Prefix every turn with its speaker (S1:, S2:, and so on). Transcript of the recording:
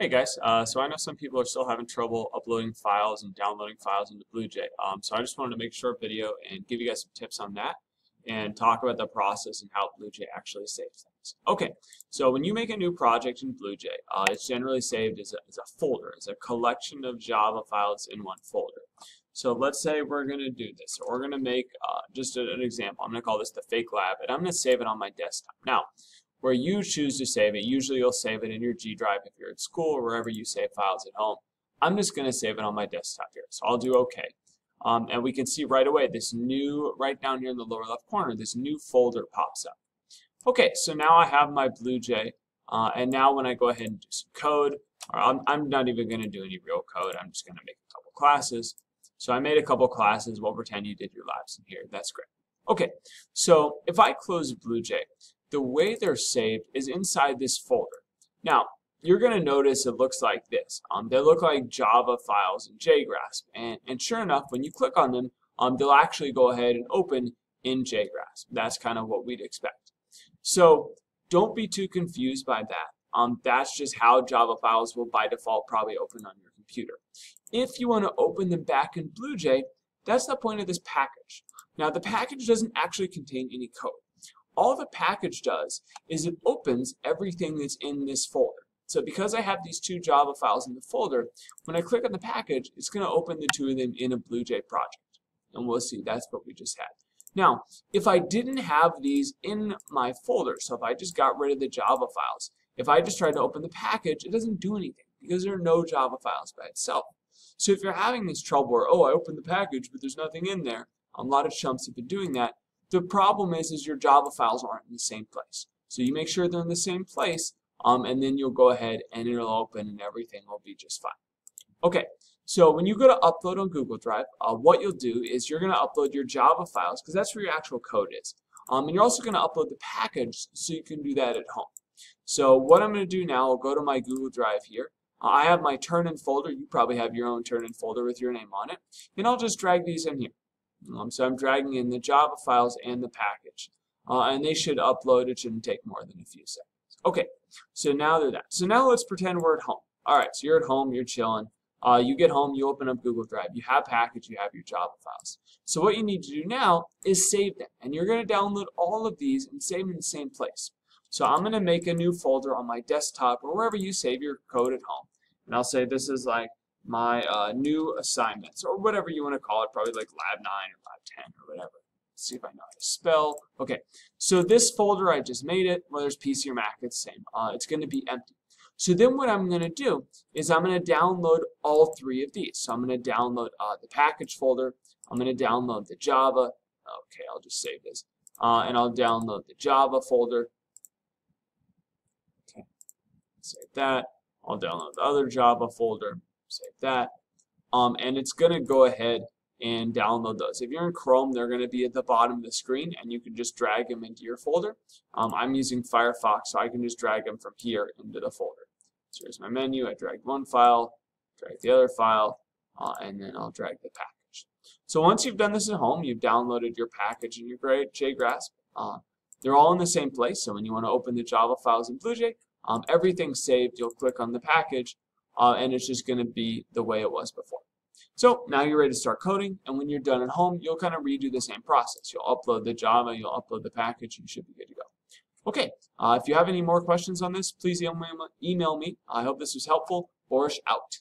S1: Hey guys, uh, so I know some people are still having trouble uploading files and downloading files into BlueJ. Um, so I just wanted to make a short video and give you guys some tips on that and talk about the process and how BlueJ actually saves things. Okay, so when you make a new project in BlueJ, uh, it's generally saved as a, as a folder, as a collection of Java files in one folder. So let's say we're going to do this. We're going to make uh, just an example. I'm going to call this the fake lab, and I'm going to save it on my desktop. Now, where you choose to save it. Usually you'll save it in your G drive if you're at school or wherever you save files at home. I'm just going to save it on my desktop here. So I'll do OK. Um, and we can see right away this new, right down here in the lower left corner, this new folder pops up. Okay, so now I have my BlueJ. Uh, and now when I go ahead and do some code, I'm, I'm not even going to do any real code. I'm just going to make a couple classes. So I made a couple classes. We'll pretend you did your labs in here. That's great. Okay, so if I close BlueJ, the way they're saved is inside this folder. Now, you're going to notice it looks like this. Um, they look like Java files in JGrasp. And, and sure enough, when you click on them, um, they'll actually go ahead and open in JGrasp. That's kind of what we'd expect. So don't be too confused by that. Um, that's just how Java files will by default probably open on your computer. If you want to open them back in BlueJ, that's the point of this package. Now the package doesn't actually contain any code all the package does is it opens everything that's in this folder. So because I have these two Java files in the folder, when I click on the package, it's going to open the two of them in a BlueJ project. And we'll see, that's what we just had. Now, if I didn't have these in my folder, so if I just got rid of the Java files, if I just tried to open the package, it doesn't do anything because there are no Java files by itself. So if you're having this trouble where, oh, I opened the package, but there's nothing in there, a lot of chumps have been doing that, the problem is, is your Java files aren't in the same place. So you make sure they're in the same place, um, and then you'll go ahead and it'll open and everything will be just fine. Okay, so when you go to upload on Google Drive, uh, what you'll do is you're going to upload your Java files, because that's where your actual code is. Um, and you're also going to upload the package so you can do that at home. So what I'm going to do now, I'll go to my Google Drive here. Uh, I have my turn-in folder. You probably have your own turn-in folder with your name on it. And I'll just drag these in here. Um, so I'm dragging in the Java files and the package. Uh, and they should upload. It shouldn't take more than a few seconds. Okay, so now they're that. So now let's pretend we're at home. All right, so you're at home, you're chilling. Uh, you get home, you open up Google Drive, you have package, you have your Java files. So what you need to do now is save them. And you're going to download all of these and save them in the same place. So I'm going to make a new folder on my desktop or wherever you save your code at home. And I'll say this is like my uh, new assignments, or whatever you want to call it, probably like Lab 9 or Lab 10 or whatever. Let's see if I know how to spell. Okay, so this folder, I just made it, whether it's PC or Mac, it's the same. Uh, it's going to be empty. So then what I'm going to do is I'm going to download all three of these. So I'm going to download uh, the package folder, I'm going to download the Java, okay, I'll just save this, uh, and I'll download the Java folder. Okay, save that. I'll download the other Java folder save that. Um, and it's going to go ahead and download those. If you're in Chrome, they're going to be at the bottom of the screen, and you can just drag them into your folder. Um, I'm using Firefox, so I can just drag them from here into the folder. So here's my menu. I drag one file, drag the other file, uh, and then I'll drag the package. So once you've done this at home, you've downloaded your package and your great JGrasp. Uh, they're all in the same place, so when you want to open the Java files in BlueJ, um, everything's saved. You'll click on the package, uh, and it's just going to be the way it was before. So now you're ready to start coding, and when you're done at home, you'll kind of redo the same process. You'll upload the Java, you'll upload the package, and you should be good to go. Okay, uh, if you have any more questions on this, please email me. I hope this was helpful. Borish out.